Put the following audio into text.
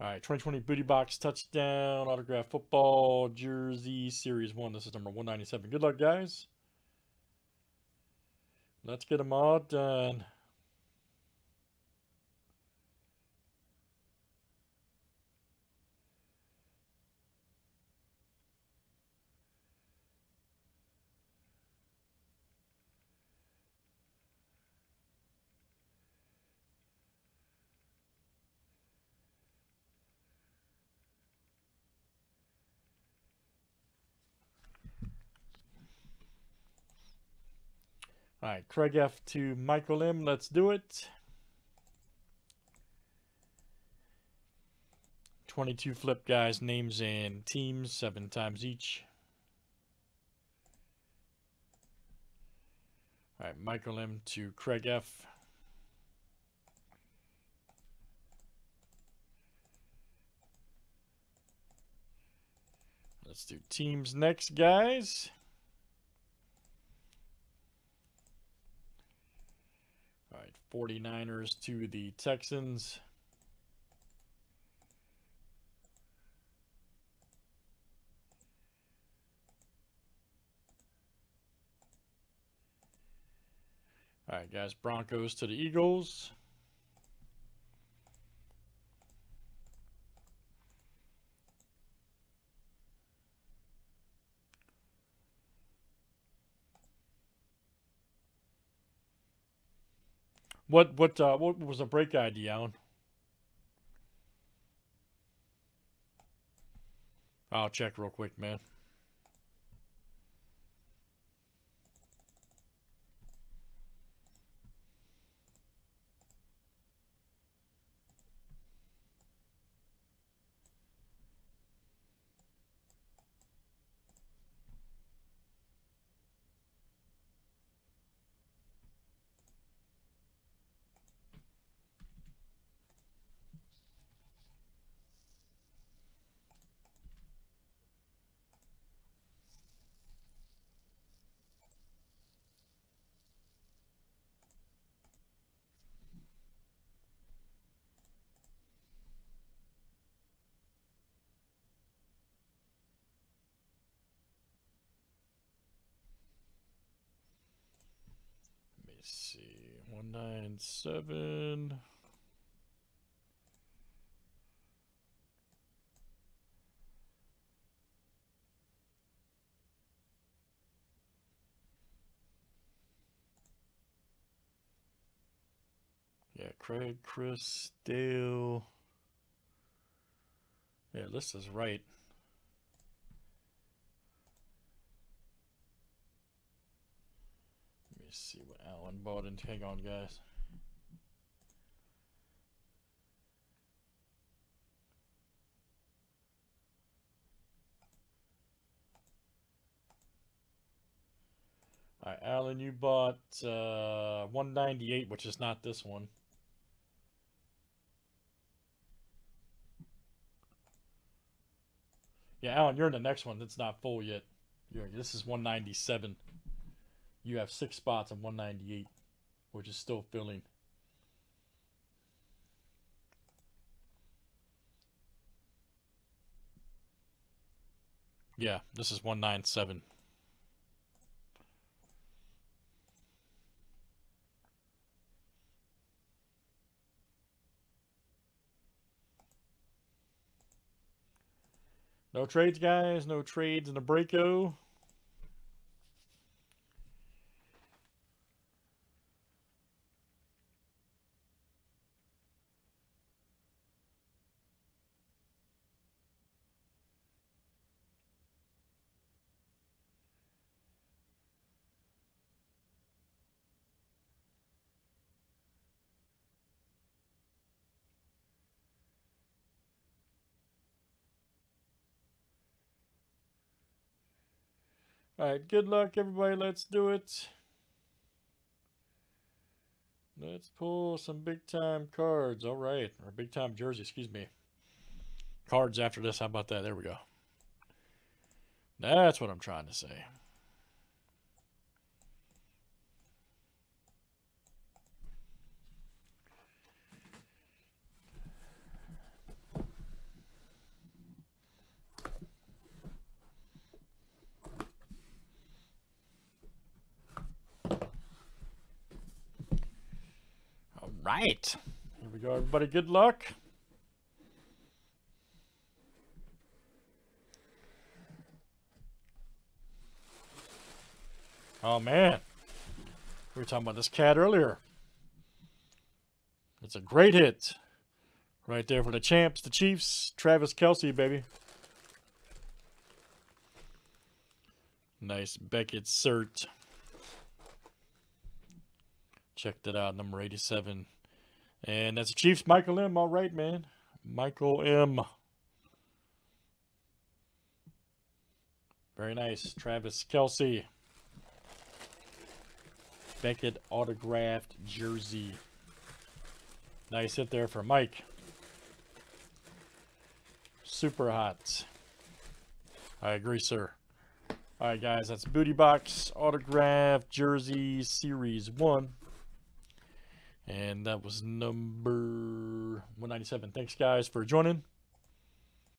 All right, 2020 Booty Box Touchdown Autograph Football Jersey Series 1. This is number 197. Good luck, guys. Let's get them all done. All right, Craig F to Michael M. Let's do it. 22 flip guys, names and teams, seven times each. All right, Michael M to Craig F. Let's do teams next, guys. Right, 49ers to the Texans. All right, guys, Broncos to the Eagles. What what uh, what was the break ID, Alan? I'll check real quick, man. See. 197. Yeah, Craig, Chris, Dale. Yeah, list is right. Me see what Alan bought and take on, guys. All right, Alan, you bought uh, 198, which is not this one. Yeah, Alan, you're in the next one. That's not full yet. You're, this is 197. You have six spots on 198, which is still filling. Yeah, this is 197. No trades, guys. No trades in the breako. All right, good luck, everybody. Let's do it. Let's pull some big time cards. All right, or big time jersey, excuse me. Cards after this. How about that? There we go. That's what I'm trying to say. Right. Here we go, everybody. Good luck. Oh, man. We were talking about this cat earlier. It's a great hit. Right there for the champs, the Chiefs. Travis Kelce, baby. Nice Beckett cert. Check that out, number 87. And that's the Chiefs, Michael M. All right, man. Michael M. Very nice. Travis Kelce. Beckett autographed jersey. Nice hit there for Mike. Super hot. I agree, sir. All right, guys, that's Booty Box Autograph Jersey Series 1. And that was number 197. Thanks, guys, for joining.